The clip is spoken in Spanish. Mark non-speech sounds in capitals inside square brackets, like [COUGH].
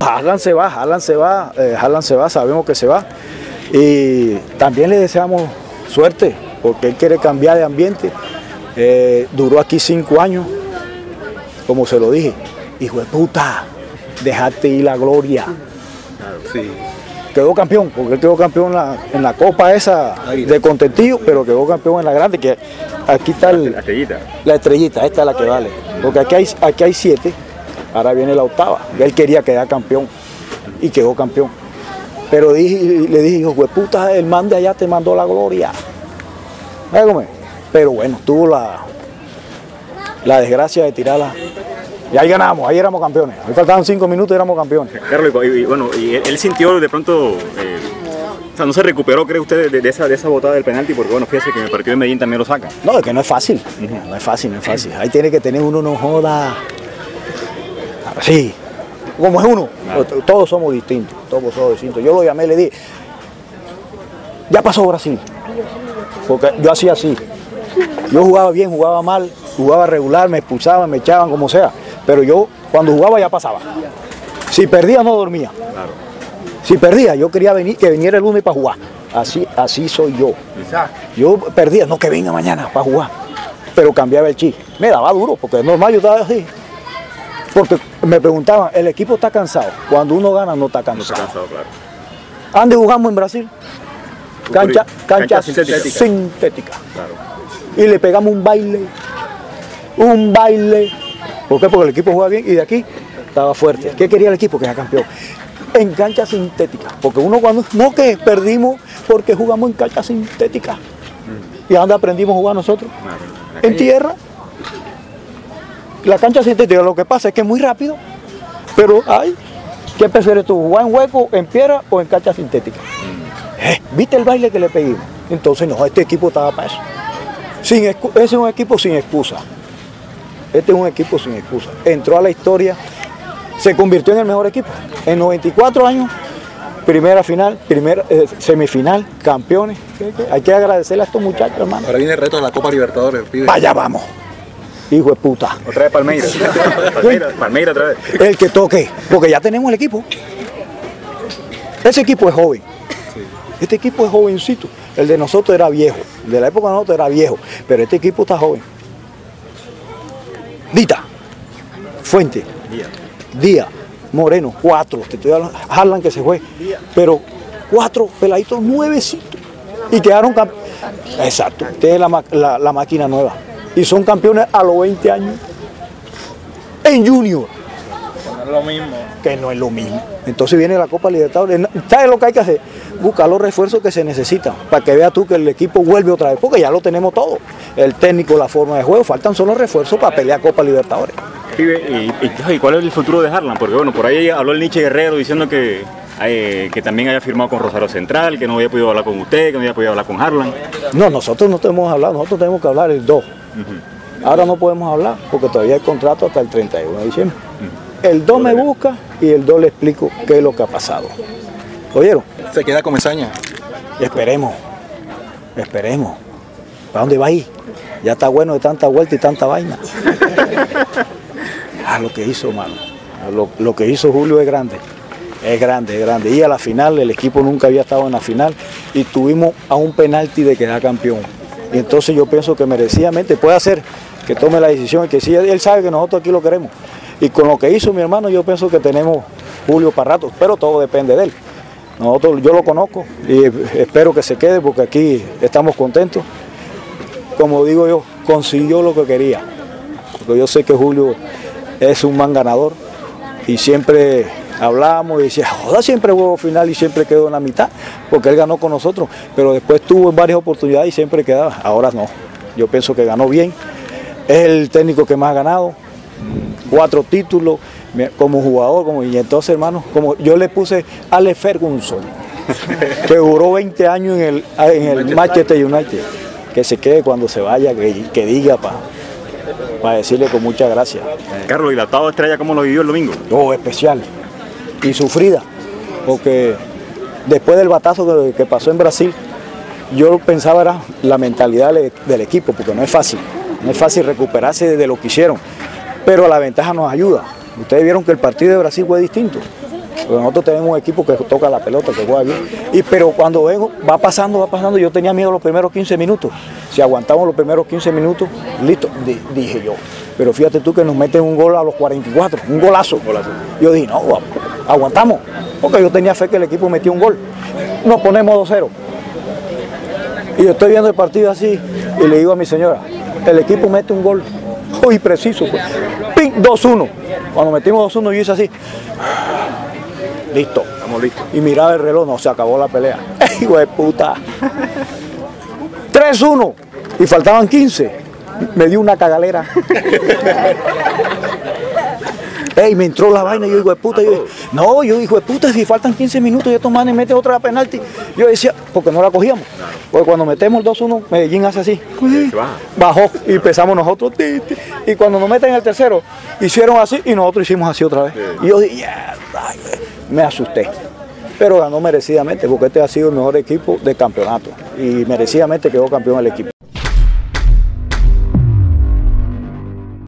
Harlan se va, Harlan se va, eh, se va, sabemos que se va. Y también le deseamos suerte, porque él quiere cambiar de ambiente. Eh, duró aquí cinco años, como se lo dije. Hijo de puta, dejaste ir la gloria. Quedó campeón, porque él quedó campeón en la, en la copa esa de contentillo, pero quedó campeón en la grande, que aquí está el- La estrellita. la estrellita, esta es la que vale. Porque aquí hay, aquí hay siete, ahora viene la octava. Él quería quedar campeón y quedó campeón. Pero dije- le dije, hijo puta, el man de allá te mandó la gloria. ¿Sabes cómo es? Pero bueno, tuvo la, la desgracia de tirarla. Y ahí ganamos, ahí éramos campeones. Ahí faltaban cinco minutos y éramos campeones. Carlos, y, y bueno, y él, él sintió de pronto, eh, o sea, no se recuperó, cree usted, de, de esa, de esa botada del penalti, porque bueno, fíjese que en el partido de Medellín también lo saca. No, es que no es fácil. No es fácil, no es fácil. Ahí tiene que tener uno, no joda. Sí, como es uno. Todos somos distintos, todos somos distintos. Yo lo llamé y le dije, ya pasó Brasil. Porque yo hacía así. Yo jugaba bien, jugaba mal, jugaba regular, me expulsaban, me echaban, como sea. Pero yo, cuando jugaba, ya pasaba. Si perdía, no dormía. Si perdía, yo quería venir, que viniera el lunes para jugar. Así, así soy yo. Yo perdía, no que venga mañana para jugar. Pero cambiaba el chip. Me daba duro, porque es normal, yo estaba así. Porque me preguntaban, el equipo está cansado. Cuando uno gana, no está No está cansado. cansado, claro. ¿Dónde jugamos en Brasil? Cancha, cancha, Cancha sintética. sintética. Claro. Y le pegamos un baile. Un baile. ¿Por qué? Porque el equipo juega bien y de aquí estaba fuerte. ¿Qué quería el equipo? Que sea campeón. En cancha sintética. Porque uno cuando. No que perdimos porque jugamos en cancha sintética. ¿Y a dónde aprendimos a jugar nosotros? En tierra. La cancha sintética lo que pasa es que es muy rápido. Pero hay. ¿Qué prefieres tú? ¿Jugar en hueco, en piedra o en cancha sintética? Eh, ¿Viste el baile que le pedimos? Entonces, no, este equipo estaba para eso. Sin ese es un equipo sin excusa. Este es un equipo sin excusa. Entró a la historia, se convirtió en el mejor equipo. En 94 años, primera final, primera eh, semifinal, campeones. Hay que agradecerle a estos muchachos, hermano. Ahora viene el reto de la Copa Libertadores, pibe. Vaya, vamos. Hijo de puta. Otra vez Palmeira. [LAUGHS] Palmeira, Palmeira otra vez. El que toque, porque ya tenemos el equipo. Ese equipo es joven. Este equipo es jovencito. El de nosotros era viejo. El de la época de nosotros era viejo. Pero este equipo está joven. Dita, Fuente, Díaz, Moreno, cuatro. Te estoy hablando, Harlan que se fue. Pero cuatro peladitos nuevecitos. Y quedaron campeones. Exacto. La, ma- la- la máquina nueva. Y son campeones a los 20 años. En Junior lo mismo. que no es lo mismo. Entonces viene la Copa Libertadores. ¿Sabes lo que hay que hacer? Buscar los refuerzos que se necesitan para que veas tú que el equipo vuelve otra vez, porque ya lo tenemos todo. El técnico, la forma de juego, faltan solo refuerzos para pelear Copa Libertadores. Y- y cuál es el futuro de Harlan? Porque bueno, por ahí habló el Nietzsche Guerrero diciendo que, eh, que también había firmado con Rosario Central, que no había podido hablar con usted, que no había podido hablar con Harlan. No, nosotros no tenemos que hablar, nosotros tenemos que hablar el 2. Ahora no podemos hablar porque todavía hay contrato hasta el 31 de diciembre. El 2 me busca y el 2 le explico qué es lo que ha pasado. ¿Oyeron? Se queda con Mesaña. Esperemos, esperemos. ¿Para dónde va a ir? Ya está bueno de tanta vuelta y tanta vaina. [LAUGHS] Ah, lo que hizo, mano. Ah, Lo, lo que hizo Julio es grande. Es grande, es grande. Y a la final, el equipo nunca había estado en la final y tuvimos a un penalti de quedar campeón. Y entonces yo pienso que merecidamente puede hacer que tome la decisión y que sí, él sabe que nosotros aquí lo queremos. Y con lo que hizo mi hermano, yo pienso que tenemos Julio para rato, pero todo depende de él. Nosotros, yo lo conozco y espero que se quede porque aquí estamos contentos. Como digo yo, consiguió lo que quería. Porque yo sé que Julio es un man ganador y siempre hablamos y decía, joda, siempre juego final y siempre quedó en la mitad, porque él ganó con nosotros, pero después tuvo en varias oportunidades y siempre quedaba. Ahora no. Yo pienso que ganó bien. Es el técnico que más ha ganado, cuatro títulos como jugador, como y entonces hermano, como yo le puse Ale Ferguson, que duró 20 años en el, en el Manchester United, que se quede cuando se vaya, que, que diga para decirle con mucha gracia. Carlos, ¿y la octava estrella cómo lo vivió el domingo? Oh, especial y sufrida, porque después del batazo que, pasó en Brasil, yo pensaba era la mentalidad del equipo, porque no es fácil, no es fácil recuperarse de lo que hicieron, pero la ventaja nos ayuda. Ustedes vieron que el partido de Brasil fue distinto, Porque nosotros tenemos un equipo que toca la pelota, que juega bien. Y, pero cuando vengo, va pasando, va pasando, yo tenía miedo los primeros 15 minutos. Si aguantamos los primeros 15 minutos, listo, di- dije yo. Pero fíjate tú que nos meten un gol a los 44, un golazo. Yo dije, no, agu- aguantamos. Porque yo tenía fe que el equipo metía un gol. Nos ponemos 2-0. Y yo estoy viendo el partido así y le digo a mi señora, el equipo mete un gol. Uy, preciso. Pues. ¡Ping! 2-1. Cuando metimos 2-1 yo hice así. Listo. Estamos listos. Y miraba el reloj, no, se acabó la pelea. [LAUGHS] Hijo de puta. 3-1. Y faltaban 15. Me dio una cagalera. [LAUGHS] Ey, me entró la vaina y yo digo de puta. Yo, no, yo digo de puta, si faltan 15 minutos y estos manes meten otra penalti. Yo decía, porque no la cogíamos. Porque cuando metemos el 2-1, Medellín hace así. Bajó y empezamos nosotros. Y cuando nos meten el tercero, hicieron así y nosotros hicimos así otra vez. Y yo dije, "Ya, ay, me asusté. Pero ganó merecidamente, porque este ha sido el mejor equipo del campeonato. Y merecidamente quedó campeón el equipo.